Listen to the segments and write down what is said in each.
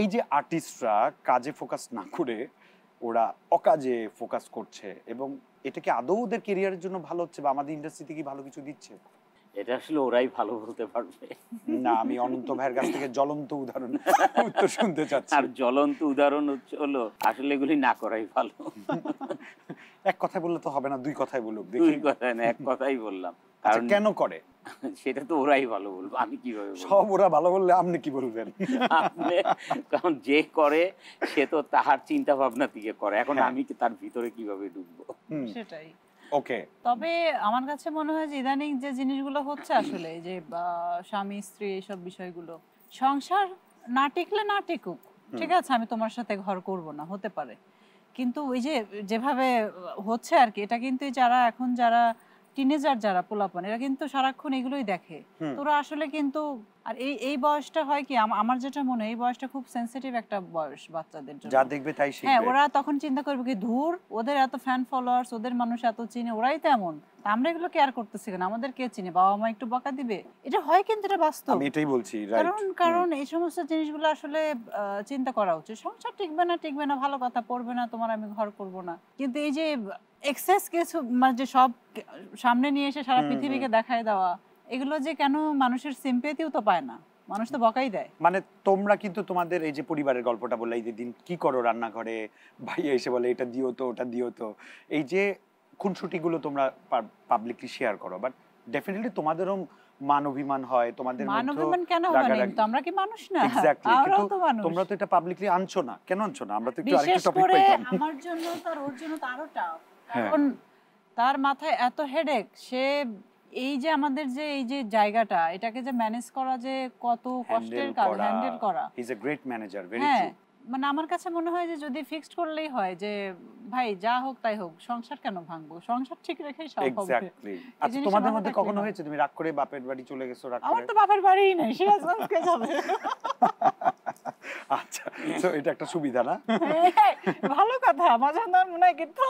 এই যে আর্টিস্টরা কাজে ফোকাস না করে ওরা অকাজে ফোকাস করছে এবং এটা কি আদৌ ওদের কেরিয়ারের জন্য ভালো হচ্ছে বা আমাদের ইন্ডাস্ট্রিতে কি ভালো কিছু দিচ্ছে? এটা আসলে ওরাই ভালো বলতে পারবে। না আমি অনন্ত ভাইয়ের কাছ থেকে জ্বলন্ত উদাহরণ উত্তর শুনতে চাচ্ছি। আর জ্বলন্ত উদাহরণ হচ্ছে হলো আসলে এগুলি না করাই ভালো। এক কথায় বললে তো হবে না দুই কথায় বলুক দুই কথায় না এক কথাই বললাম। কারণ কেন করে? সেটা তো ওরাই ভালো বলব আমি কীভাবে বলব? সব ওরা ভালো বললে আপনি কি বলবেন? আপনি কারণ যে করে সে তো তাহার চিন্তা ভাবনা থেকে করে। এখন হ্যাঁ। আমি কি তার ভিতরে কীভাবে ঢুকবো সেটাই। ওকে। তবে আমার কাছে মনে হয় যে ইদানিং যে জিনিসগুলো হচ্ছে আসলে যে বা, স্বামী স্ত্রী এইসব বিষয়গুলো সংসার না টিকলে না টিকুক ঠিক আছে? আমি তোমার সাথে ঘর করব না হতে পারে। কিন্তু ওই যে যেভাবে হচ্ছে আর কি এটা কিন্তু যারা এখন যারা টিনেজার যারা পোলাপন এরা কিন্তু সারাক্ষণ এগুলোই দেখে। তোরা আসলে কিন্তু আর এই এই বয়সটা হয় কি আমার যেটা মনে এই বয়সটা খুব সেনসিটিভ একটা বয়স বাচ্চাদের জন্য। যা দেখবে তাই হ্যাঁ ওরা তখন চিন্তা করবে কি ধুর ওদের এত ফ্যান ফলোয়ার্স ওদের মানুষ এত চিনে ওরাই তেমন আমরা এগুলো কেয়ার করতেছি কেন? আমাদের কে চিনে? বাবা মা একটু বকা দিবে? এটা হয় কিন্তু এটা বাস্তব। আমি এটাই বলছি কারণ কারণ এই সমস্ত জিনিসগুলো আসলে চিন্তা করা উচিত। সংসার টিকবে না টিকবে না ভালো কথা পড়বে না তোমার আমি ঘর করব না। কিন্তু এই যে এক্সেস কিছু মানে যে সব সামনে নিয়ে এসে সারা পৃথিবীকে দেখায় দেওয়া এগুলো যে কেন মানুষের সিম্পেতিও তো পায় না। মানুষ তো বকাই দেয়। মানে তোমরা কিন্তু তোমাদের এই যে পরিবারের গল্পটা বললে এই যে দিন কি করো রান্নাঘরে ভাইয়া এসে বলে এটা দিও তো ওটা দিও তো। এই যে খুনসুটিগুলো তোমরা পাবলিকলি শেয়ার করো বাট ডেফিনেটলি তোমাদেরও মান অভিমান হয় তোমাদের মান অভিমান কেন হবে না? কিন্তু আমরা কি মানুষ না? এক্স্যাক্টলি আমরাও কিন্তু তো মানুষ। তোমরা তো এটা পাবলিকলি আনছো না। কেন আনছো না? আমরা তো একটু আরেকটু টপিক করে পাইতাম। আমার জন্য তার ওর জন্য তো আরও টাফ হ্যাঁ। কারণ তার মাথায় এত হেডেক সে এই যে আমাদের যে এই যে জায়গাটা এটাকে যে ম্যানেজ করা যে কত কষ্টের কাজ হ্যান্ডেল করা। Is a great manager very true মানে আমার কাছে মনে হয় যে যদি ফিক্সড করলেই হয় যে ভাই যা হোক তাই হোক সংসার কেন ভাঙবো? সংসার ঠিক রেখেই সব হবে। এক্স্যাক্টলি আচ্ছা তোমাদের মধ্যে কখনো। হয়েছে তুমি রাগ করে বাপের বাড়ি চলে গেছো রাগ করে? আমার তো বাপের বাড়িই নেই সিরাজগঞ্জকে যাবে। আচ্ছা তো এটা একটা সুবিধা না? হ্যাঁ, ভালো কথা মাঝে মনে হয় কিন্তু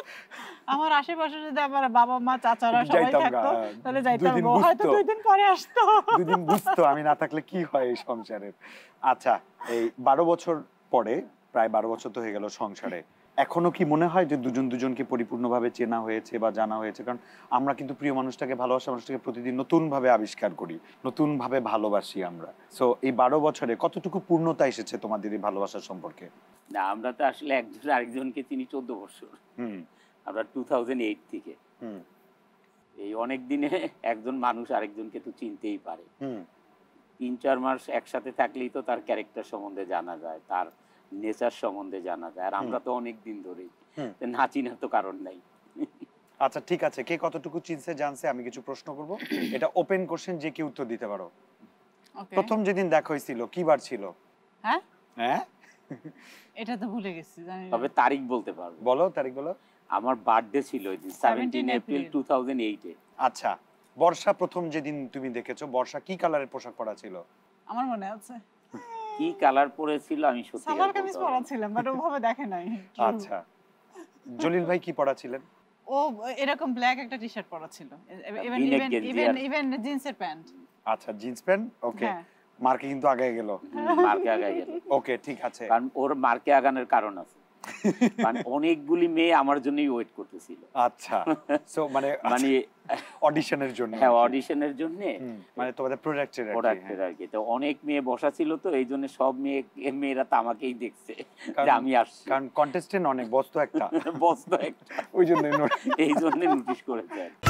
আমার আশেপাশে যদি আমার বাবা মা চাচারা সবাই থাকতো তাহলে যাইতাম। গো। হয়তো দুই দিন পরে আসতো। দুদিন বুঝতো আমি না থাকলে কি হয় এই সংসারের আচ্ছা এই বারো বছর পরে প্রায় বারো বছর তো হয়ে গেল সংসারে। এখনও কি মনে হয় যে দুজন দুজনকে পরিপূর্ণভাবে চেনা হয়েছে বা জানা হয়েছে? কারণ আমরা কিন্তু প্রিয় মানুষটাকে ভালোবাসা মানুষটাকে প্রতিদিন নতুন ভাবে আবিষ্কার করি নতুন ভাবে ভালোবাসি আমরা। সো এই বারো বছরে কতটুকু পূর্ণতা এসেছে তোমাদের এই ভালোবাসার সম্পর্কে? না আমরা তো আসলে একজন আরেকজনকে চিনি চোদ্দ বছর। হুম। আমরা টু এইট থেকে। এই অনেক দিনে একজন মানুষ আরেকজনকে তো চিনতেই পারে। তিন চার মাস একসাথে থাকলেই তো তার ক্যারেক্টার সম্বন্ধে জানা যায় তার নেচার সম্বন্ধে জানা যায়। আর আমরা তো অনেক দিন ধরেই। না চিনার তো কারণ নাই। আচ্ছা ঠিক আছে। কে কতটুকু চিনছে জানছে আমি কিছু প্রশ্ন করব। এটা ওপেন কোশ্চেন যে কি উত্তর দিতে পারো। প্রথম যেদিন দেখা হয়েছিল কি বার ছিল? হ্যাঁ? হ্যাঁ? এটা তো ভুলে গেছি জানি তবে তারিখ বলতে পারব। বলো তারিখ বলো। আমার বার্থডে ছিল ওই দিন সেভেন্টিন এপ্রিল। টু থাউজেন্ড এইটে আচ্ছা বর্ষা প্রথম যেদিন তুমি দেখেছ বর্ষা কি কালারের পোশাক পরা ছিল? আমার মনে আছে। কি কালার পরেছিল আমি সত্যি সালোয়ার কামিজ পরা ছিলাম বাট ওভাবে দেখে নাই। আচ্ছা জলিল ভাই কি পরা ছিলেন ও এরকম ব্ল্যাক একটা টি শার্ট পরা ছিল ইভেন ইভেন ইভেন জিন্সের প্যান্ট আচ্ছা জিন্স প্যান্ট ওকে মার্কে কিন্তু আগে গেল। মার্কে আগায় গেল। ওকে ঠিক আছে। কারণ ওর মার্কে আগানোর কারণ আছে। কারণ অনেকগুলি মেয়ে আমার জন্যই ওয়েট করতেছিল। আচ্ছা সো মানে মানে অডিশনের জন্য হ্যাঁ অডিশনের জন্য মানে তোমাদের প্রোডাক্টের প্রোডাক্টের আর কি। তো অনেক মেয়ে বসা ছিল তো এই জন্য সব মেয়ে মেয়েরা তো আমাকেই দেখছে যে আমি আসছি। কারণ কন্টেস্টেন্ট অনেক বস্তু একটা। বস্তু একটা। ওই জন্য এই জন্য নোটিশ করেছে আর কি।